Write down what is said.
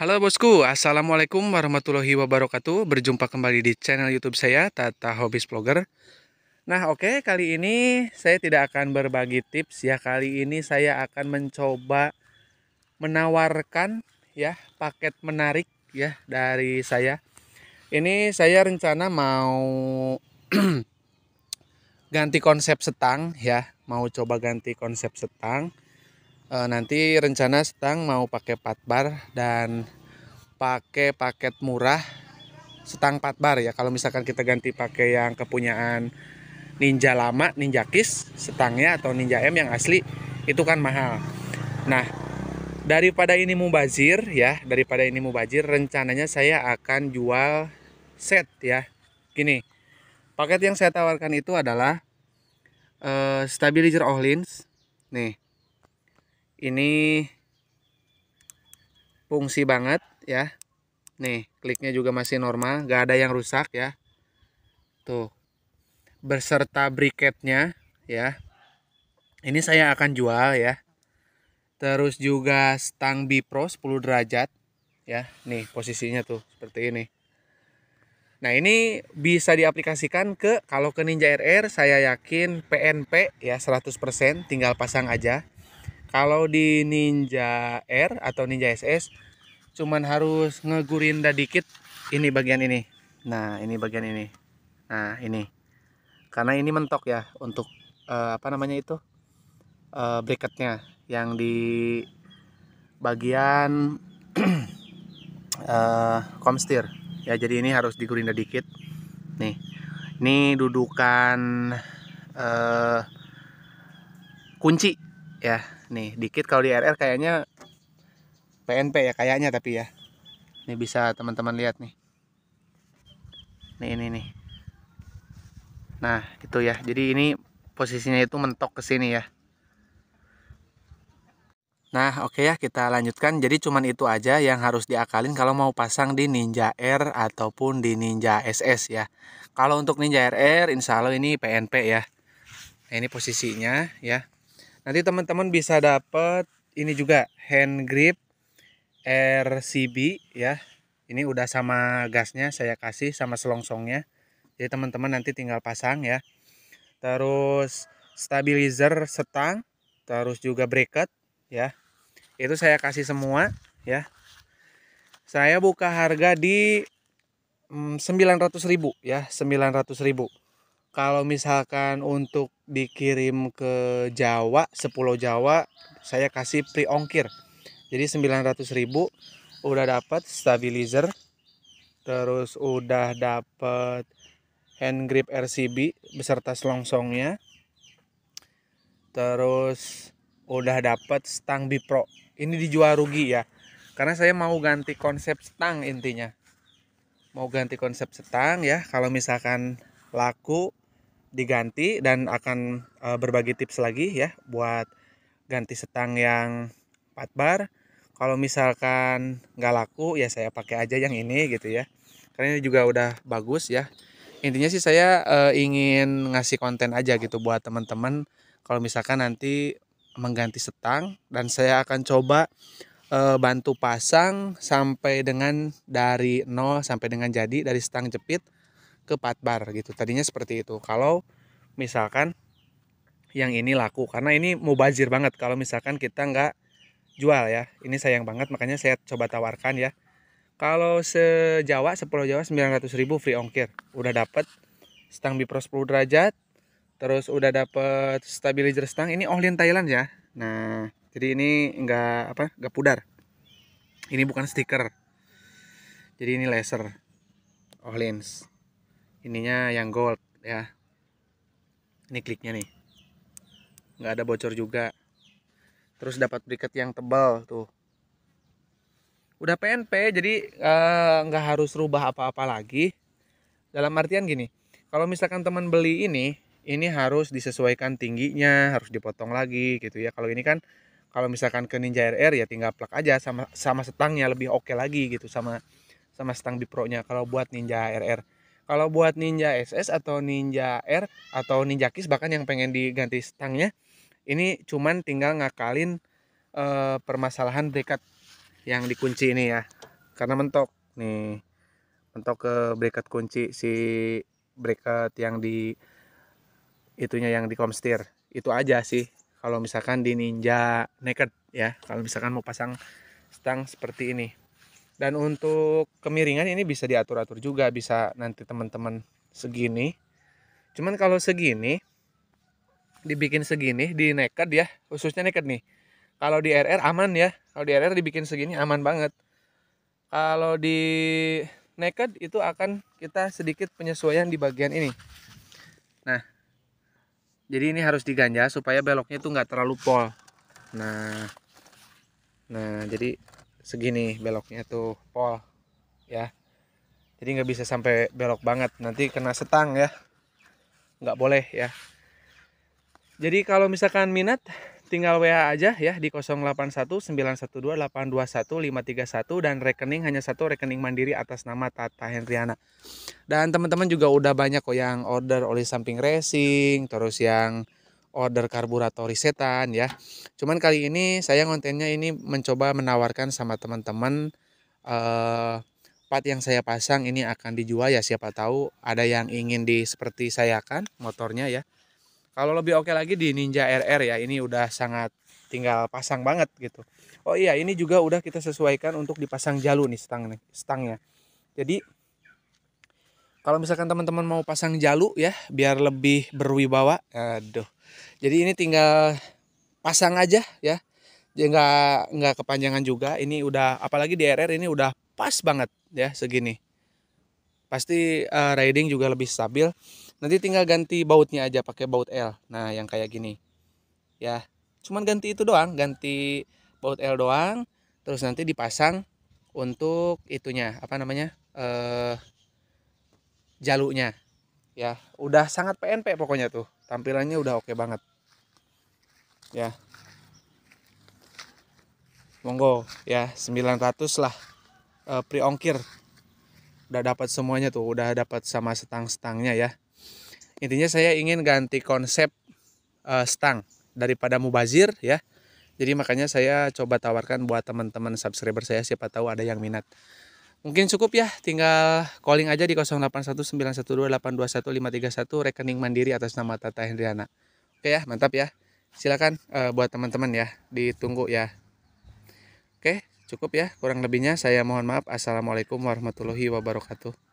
Halo bosku, Assalamualaikum warahmatullahi wabarakatuh. Berjumpa kembali di channel youtube saya, Tata Hobbies Vlogger. Nah oke, okay, kali ini saya tidak akan berbagi tips ya. Kali ini saya akan mencoba menawarkan ya paket menarik ya dari saya. Ini saya rencana mau ganti konsep setang ya. Mau coba ganti konsep setang e, nanti rencana setang mau pakai patbar dan pakai paket murah setang patbar ya. Kalau misalkan kita ganti pakai yang kepunyaan Ninja lama Ninja Kiss setangnya atau Ninja M yang asli itu kan mahal. Nah daripada ini mubazir ya daripada ini mubazir rencananya saya akan jual set ya. Gini paket yang saya tawarkan itu adalah uh, stabilizer Ohlins nih ini fungsi banget ya. Nih kliknya juga masih normal gak ada yang rusak ya. Tuh berserta briketnya ya. Ini saya akan jual ya. Terus juga stang bipro 10 derajat ya. Nih posisinya tuh seperti ini. Nah ini bisa diaplikasikan ke kalau ke Ninja RR saya yakin PNP ya 100% tinggal pasang aja kalau di Ninja R atau Ninja SS cuman harus ngegurinda dikit ini bagian ini. Nah ini bagian ini. Nah ini. Karena ini mentok ya untuk uh, apa namanya itu? Uh, bracketnya yang di bagian uh, komstir. Ya jadi ini harus digurinda dikit. Nih ini dudukan uh, kunci ya nih dikit kalau di RR kayaknya PNP ya kayaknya tapi ya. Ini bisa teman-teman lihat nih. Nih ini nih. Nah itu ya. Jadi ini posisinya itu mentok ke sini ya. Nah oke okay ya kita lanjutkan. Jadi cuman itu aja yang harus diakalin kalau mau pasang di Ninja R ataupun di Ninja SS ya. Kalau untuk Ninja RR insya Allah ini PNP ya. Nah ini posisinya ya Nanti teman-teman bisa dapat ini juga hand grip RCB ya. Ini udah sama gasnya saya kasih sama selongsongnya. Jadi teman-teman nanti tinggal pasang ya. Terus stabilizer setang, terus juga bracket ya. Itu saya kasih semua ya. Saya buka harga di 900.000 mm, ya, 900.000 kalau misalkan untuk dikirim ke Jawa, 10 Jawa, saya kasih pre ongkir. Jadi 900.000 udah dapat stabilizer, terus udah dapat hand grip RCB beserta selongsongnya. Terus udah dapat stang Bipro. Ini dijual rugi ya. Karena saya mau ganti konsep stang intinya. Mau ganti konsep stang ya. Kalau misalkan laku diganti dan akan uh, berbagi tips lagi ya buat ganti setang yang 4 bar. Kalau misalkan nggak laku ya saya pakai aja yang ini gitu ya. Karena ini juga udah bagus ya. Intinya sih saya uh, ingin ngasih konten aja gitu buat teman-teman. Kalau misalkan nanti mengganti setang dan saya akan coba uh, bantu pasang sampai dengan dari nol sampai dengan jadi dari setang jepit ke 4 bar gitu. Tadinya seperti itu. Kalau misalkan yang ini laku karena ini mubazir banget. Kalau misalkan kita nggak jual ya ini sayang banget makanya saya coba tawarkan ya. Kalau sejawa 10 Jawa 900.000 free ongkir. Udah dapet stang bipro 10 derajat terus udah dapet stabilizer stang. Ini Ohlin Thailand ya. Nah jadi ini enggak apa enggak pudar. Ini bukan stiker. Jadi ini laser. Ohlins ininya yang gold ya. Ini kliknya nih. Nggak ada bocor juga. Terus dapat briket yang tebal tuh. Udah PNP jadi eh, nggak harus rubah apa-apa lagi. Dalam artian gini kalau misalkan teman beli ini ini harus disesuaikan tingginya harus dipotong lagi gitu ya. Kalau ini kan kalau misalkan ke Ninja RR ya tinggal plug aja sama sama setangnya lebih oke okay lagi gitu sama sama stang Bipro nya kalau buat Ninja RR kalau buat Ninja SS atau Ninja R atau Ninja Kiss bahkan yang pengen diganti stangnya, ini cuman tinggal ngakalin e, permasalahan bracket yang dikunci ini ya. karena mentok nih mentok ke bracket kunci si bracket yang di itunya yang di komstir itu aja sih kalau misalkan di ninja naked ya kalau misalkan mau pasang stang seperti ini dan untuk kemiringan ini bisa diatur-atur juga bisa nanti teman-teman segini. Cuman kalau segini dibikin segini di naked ya khususnya naked nih. Kalau di RR aman ya kalau di RR dibikin segini aman banget. Kalau di naked itu akan kita sedikit penyesuaian di bagian ini. Nah jadi ini harus diganja supaya beloknya itu nggak terlalu pol. Nah nah jadi segini beloknya tuh pol ya. Jadi nggak bisa sampai belok banget nanti kena setang ya. Nggak boleh ya. Jadi kalau misalkan minat tinggal WA aja ya di 081912821531 dan rekening hanya satu rekening mandiri atas nama Tata Hendriana. Dan teman-teman juga udah banyak kok yang order oleh samping racing, terus yang order karburator setan ya. Cuman kali ini saya kontennya ini mencoba menawarkan sama teman-teman eh, part yang saya pasang ini akan dijual ya siapa tahu ada yang ingin di seperti saya kan motornya ya kalau lebih oke lagi di Ninja RR ya, ini udah sangat tinggal pasang banget gitu. Oh iya, ini juga udah kita sesuaikan untuk dipasang jalu nih stang stangnya. Jadi kalau misalkan teman-teman mau pasang jalu ya, biar lebih berwibawa, aduh. Jadi ini tinggal pasang aja ya. Jadi nggak nggak kepanjangan juga. Ini udah apalagi di RR ini udah pas banget ya segini. Pasti uh, riding juga lebih stabil nanti tinggal ganti bautnya aja pakai baut L nah yang kayak gini ya cuman ganti itu doang ganti baut L doang terus nanti dipasang untuk itunya apa namanya eh jalunya ya udah sangat PNP pokoknya tuh tampilannya udah oke banget. Ya. Monggo ya 900 lah e, pre ongkir udah dapat semuanya tuh udah dapat sama setang-setangnya ya. Intinya saya ingin ganti konsep uh, stang daripada mubazir ya. Jadi makanya saya coba tawarkan buat teman-teman subscriber saya siapa tahu ada yang minat mungkin cukup ya tinggal calling aja di 081912821531 rekening mandiri atas nama Tata Hendriana. Oke ya mantap ya. Silakan uh, buat teman-teman ya ditunggu ya. Oke cukup ya kurang lebihnya. Saya mohon maaf. Assalamualaikum warahmatullahi wabarakatuh